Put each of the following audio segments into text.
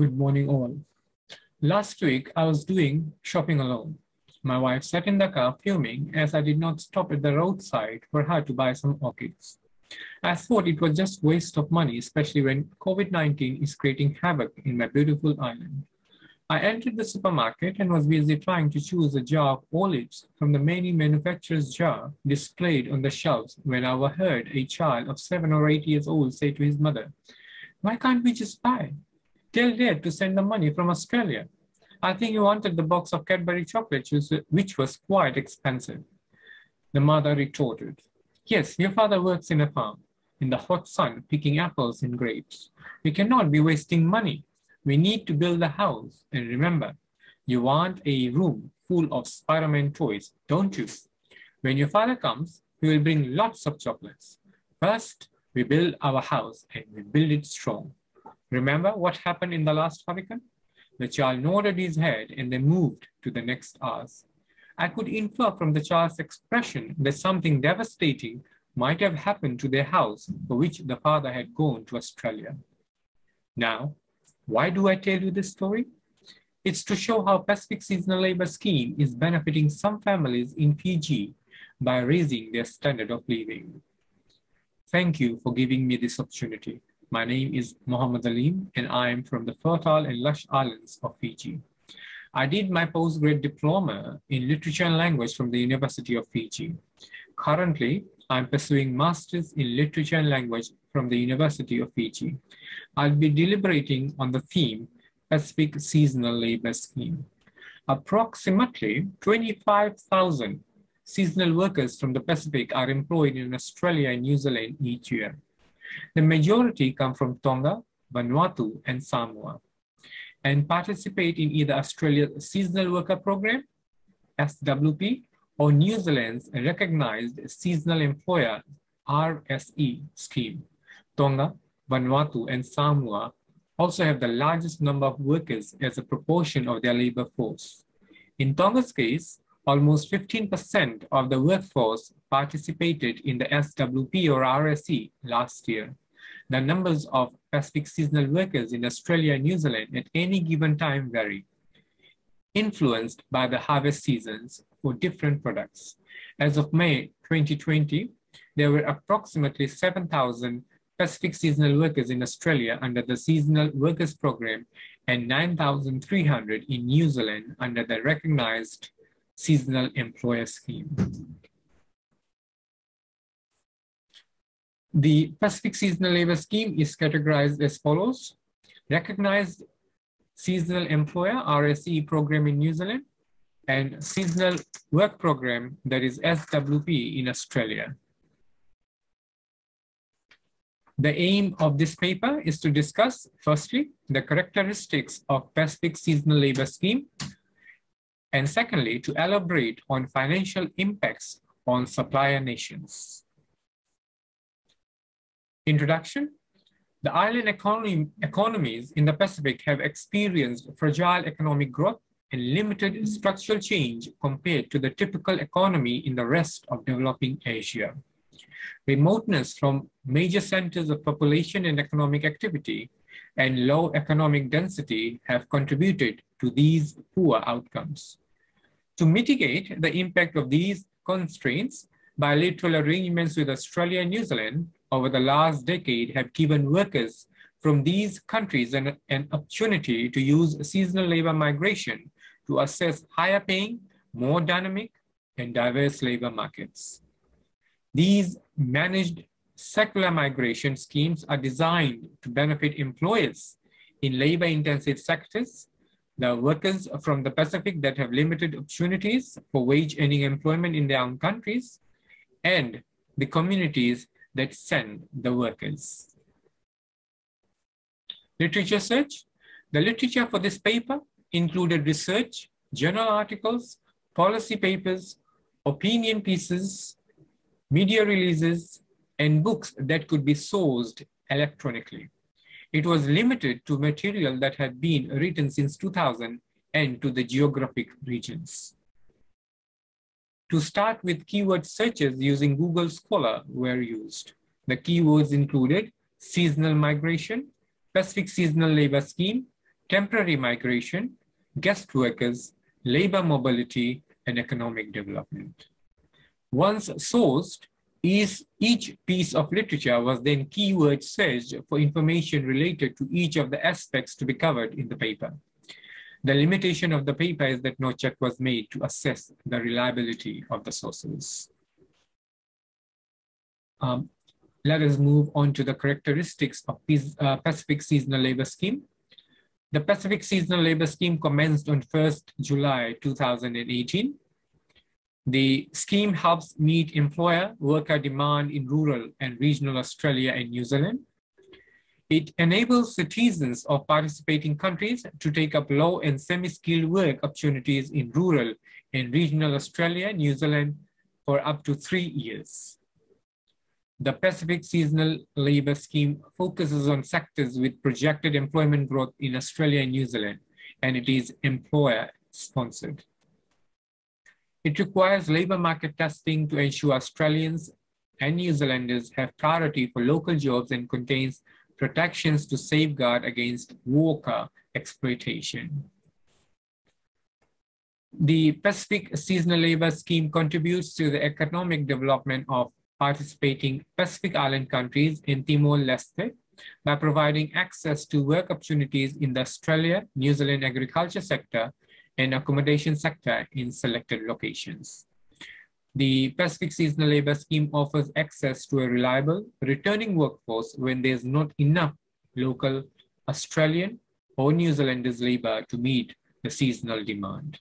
Good morning, all. Last week, I was doing shopping alone. My wife sat in the car fuming as I did not stop at the roadside for her to buy some orchids. I thought it was just waste of money, especially when COVID-19 is creating havoc in my beautiful island. I entered the supermarket and was busy trying to choose a jar of olives from the many manufacturer's jar displayed on the shelves when I overheard a child of seven or eight years old say to his mother, why can't we just buy? Tell dad to send the money from Australia. I think he wanted the box of Cadbury chocolates, which was quite expensive. The mother retorted, Yes, your father works in a farm, in the hot sun, picking apples and grapes. We cannot be wasting money. We need to build a house. And remember, you want a room full of Spider-Man toys, don't you? When your father comes, he will bring lots of chocolates. First, we build our house and we build it strong. Remember what happened in the last hurricane? The child nodded his head and they moved to the next house. I could infer from the child's expression that something devastating might have happened to their house for which the father had gone to Australia. Now, why do I tell you this story? It's to show how Pacific Seasonal Labor Scheme is benefiting some families in Fiji by raising their standard of living. Thank you for giving me this opportunity. My name is Mohammed Alim, and I am from the fertile and lush islands of Fiji. I did my postgrad diploma in literature and language from the University of Fiji. Currently, I'm pursuing master's in literature and language from the University of Fiji. I'll be deliberating on the theme Pacific Seasonal Labor Scheme. Approximately 25,000 seasonal workers from the Pacific are employed in Australia and New Zealand each year. The majority come from Tonga, Vanuatu, and Samoa and participate in either Australia's Seasonal Worker Program, SWP, or New Zealand's recognized seasonal employer RSE scheme. Tonga, Vanuatu, and Samoa also have the largest number of workers as a proportion of their labor force. In Tonga's case, almost 15% of the workforce participated in the SWP or RSE last year. The numbers of Pacific seasonal workers in Australia and New Zealand at any given time vary, influenced by the harvest seasons for different products. As of May 2020, there were approximately 7,000 Pacific seasonal workers in Australia under the Seasonal Workers Program and 9,300 in New Zealand under the recognized Seasonal Employer Scheme. The Pacific Seasonal Labor Scheme is categorized as follows. Recognized Seasonal Employer, RSE program in New Zealand, and Seasonal Work Program, that is SWP in Australia. The aim of this paper is to discuss, firstly, the characteristics of Pacific Seasonal Labor Scheme, and secondly, to elaborate on financial impacts on supplier nations. Introduction. The island economy, economies in the Pacific have experienced fragile economic growth and limited structural change compared to the typical economy in the rest of developing Asia. Remoteness from major centers of population and economic activity and low economic density have contributed to these poor outcomes. To mitigate the impact of these constraints, bilateral arrangements with Australia and New Zealand over the last decade have given workers from these countries an, an opportunity to use seasonal labor migration to assess higher paying, more dynamic, and diverse labor markets. These managed secular migration schemes are designed to benefit employers in labor intensive sectors, the workers from the Pacific that have limited opportunities for wage earning employment in their own countries, and the communities that send the workers. Literature search. The literature for this paper included research, journal articles, policy papers, opinion pieces, media releases, and books that could be sourced electronically. It was limited to material that had been written since 2000 and to the geographic regions. To start with keyword searches using Google Scholar were used. The keywords included seasonal migration, Pacific seasonal labor scheme, temporary migration, guest workers, labor mobility, and economic development. Once sourced, each piece of literature was then keyword searched for information related to each of the aspects to be covered in the paper. The limitation of the paper is that no check was made to assess the reliability of the sources. Um, let us move on to the characteristics of uh, Pacific Seasonal Labor Scheme. The Pacific Seasonal Labor Scheme commenced on 1st July 2018 the scheme helps meet employer worker demand in rural and regional Australia and New Zealand. It enables citizens of participating countries to take up low and semi-skilled work opportunities in rural and regional Australia, and New Zealand for up to three years. The Pacific Seasonal Labour Scheme focuses on sectors with projected employment growth in Australia and New Zealand, and it is employer sponsored. It requires labor market testing to ensure Australians and New Zealanders have priority for local jobs and contains protections to safeguard against worker exploitation. The Pacific Seasonal Labor Scheme contributes to the economic development of participating Pacific Island countries in Timor-Leste by providing access to work opportunities in the Australia, New Zealand agriculture sector and accommodation sector in selected locations. The Pacific Seasonal Labor Scheme offers access to a reliable returning workforce when there's not enough local Australian or New Zealanders labor to meet the seasonal demand.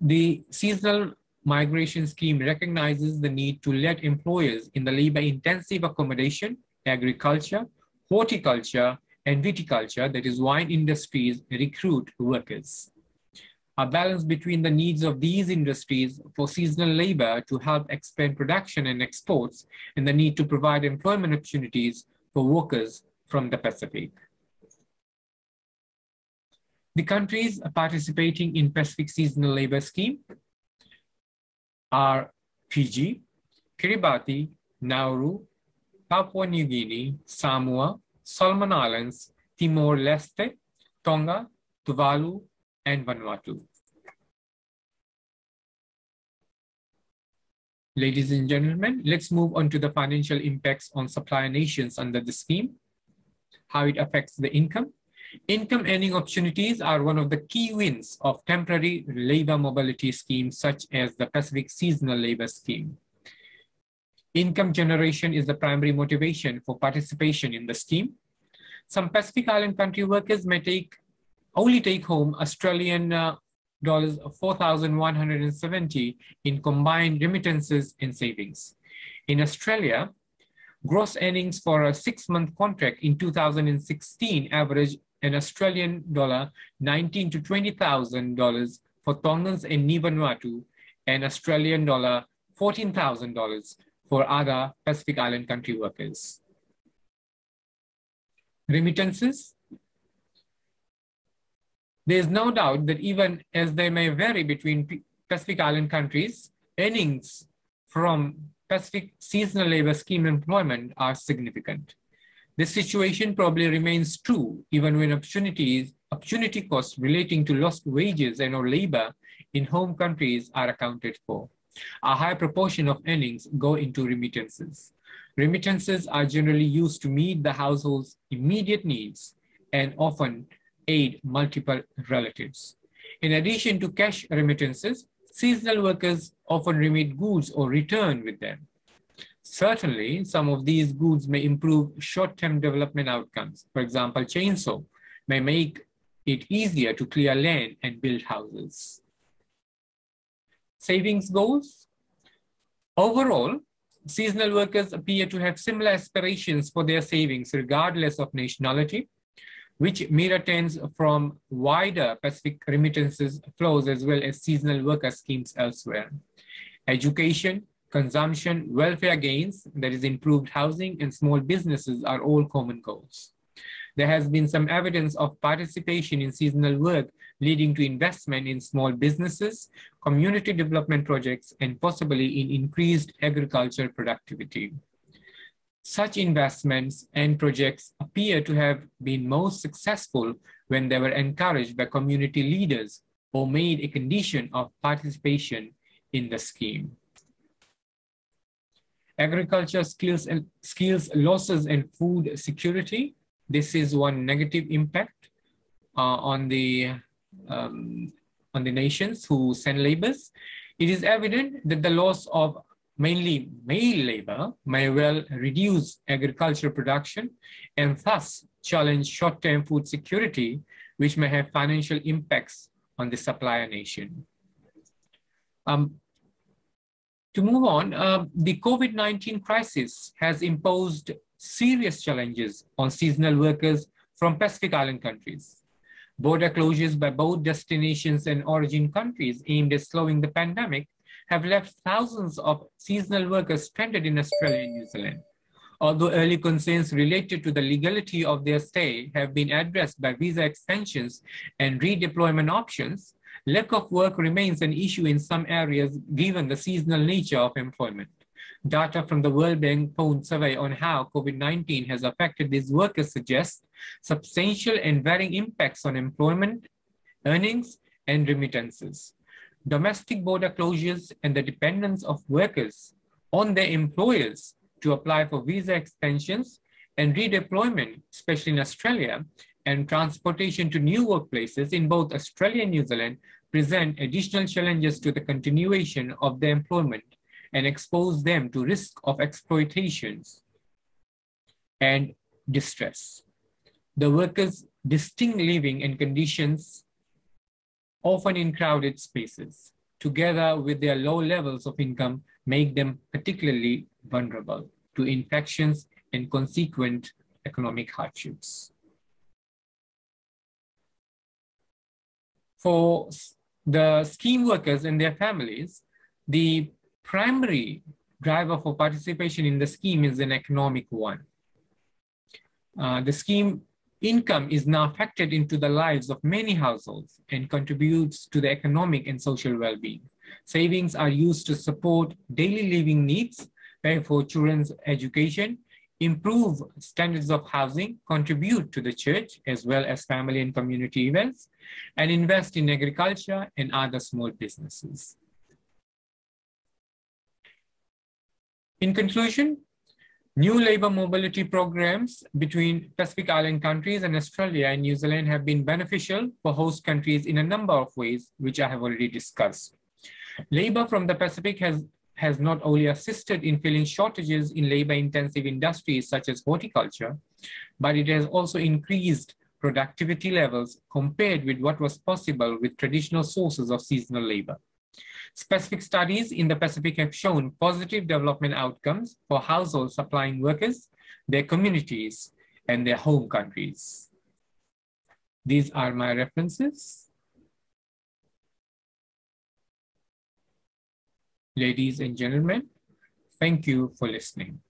The Seasonal Migration Scheme recognizes the need to let employers in the labor intensive accommodation, agriculture, horticulture, and viticulture, that is wine industries, recruit workers. A balance between the needs of these industries for seasonal labor to help expand production and exports and the need to provide employment opportunities for workers from the Pacific. The countries participating in Pacific Seasonal Labor Scheme are Fiji, Kiribati, Nauru, Papua New Guinea, Samoa, Solomon Islands, Timor-Leste, Tonga, Tuvalu, and Vanuatu. Ladies and gentlemen, let's move on to the financial impacts on supplier nations under the scheme, how it affects the income. Income earning opportunities are one of the key wins of temporary labor mobility schemes such as the Pacific Seasonal Labor Scheme. Income generation is the primary motivation for participation in the scheme. Some Pacific Island country workers may take only take home Australian uh, dollars 4,170 in combined remittances and savings. In Australia, gross earnings for a six-month contract in 2016 averaged an Australian dollar 19 to 20,000 dollars for Tongans and Vanuatu, and Australian dollar $14,000 for other Pacific Island country workers. Remittances. There is no doubt that even as they may vary between Pacific Island countries, earnings from Pacific seasonal labor scheme employment are significant. This situation probably remains true even when opportunities, opportunity costs relating to lost wages and or labor in home countries are accounted for. A high proportion of earnings go into remittances. Remittances are generally used to meet the household's immediate needs and often aid multiple relatives. In addition to cash remittances, seasonal workers often remit goods or return with them. Certainly, some of these goods may improve short-term development outcomes. For example, chainsaw may make it easier to clear land and build houses savings goals. Overall, seasonal workers appear to have similar aspirations for their savings regardless of nationality, which mirror trends from wider Pacific remittances flows as well as seasonal worker schemes elsewhere. Education, consumption, welfare gains, that is improved housing and small businesses are all common goals. There has been some evidence of participation in seasonal work leading to investment in small businesses, community development projects, and possibly in increased agricultural productivity. Such investments and projects appear to have been most successful when they were encouraged by community leaders or made a condition of participation in the scheme. Agriculture skills and skills losses and food security. This is one negative impact uh, on the um, on the nations who send laborers. It is evident that the loss of mainly male labor may well reduce agricultural production and thus challenge short-term food security, which may have financial impacts on the supplier nation. Um, to move on, uh, the COVID-19 crisis has imposed serious challenges on seasonal workers from Pacific Island countries. Border closures by both destinations and origin countries aimed at slowing the pandemic have left thousands of seasonal workers stranded in Australia and New Zealand. Although early concerns related to the legality of their stay have been addressed by visa extensions and redeployment options, lack of work remains an issue in some areas given the seasonal nature of employment. Data from the World Bank Pound survey on how COVID-19 has affected these workers suggests substantial and varying impacts on employment, earnings, and remittances. Domestic border closures and the dependence of workers on their employers to apply for visa extensions and redeployment, especially in Australia, and transportation to new workplaces in both Australia and New Zealand present additional challenges to the continuation of their employment and expose them to risk of exploitations and distress. The workers' distinct living and conditions, often in crowded spaces, together with their low levels of income, make them particularly vulnerable to infections and consequent economic hardships. For the scheme workers and their families, the primary driver for participation in the scheme is an economic one. Uh, the scheme income is now factored into the lives of many households and contributes to the economic and social well-being. Savings are used to support daily living needs, pay for children's education, improve standards of housing, contribute to the church as well as family and community events, and invest in agriculture and other small businesses. In conclusion, new labor mobility programs between Pacific Island countries and Australia and New Zealand have been beneficial for host countries in a number of ways, which I have already discussed. Labor from the Pacific has, has not only assisted in filling shortages in labor-intensive industries such as horticulture, but it has also increased productivity levels compared with what was possible with traditional sources of seasonal labor. Specific studies in the Pacific have shown positive development outcomes for households supplying workers, their communities, and their home countries. These are my references. Ladies and gentlemen, thank you for listening.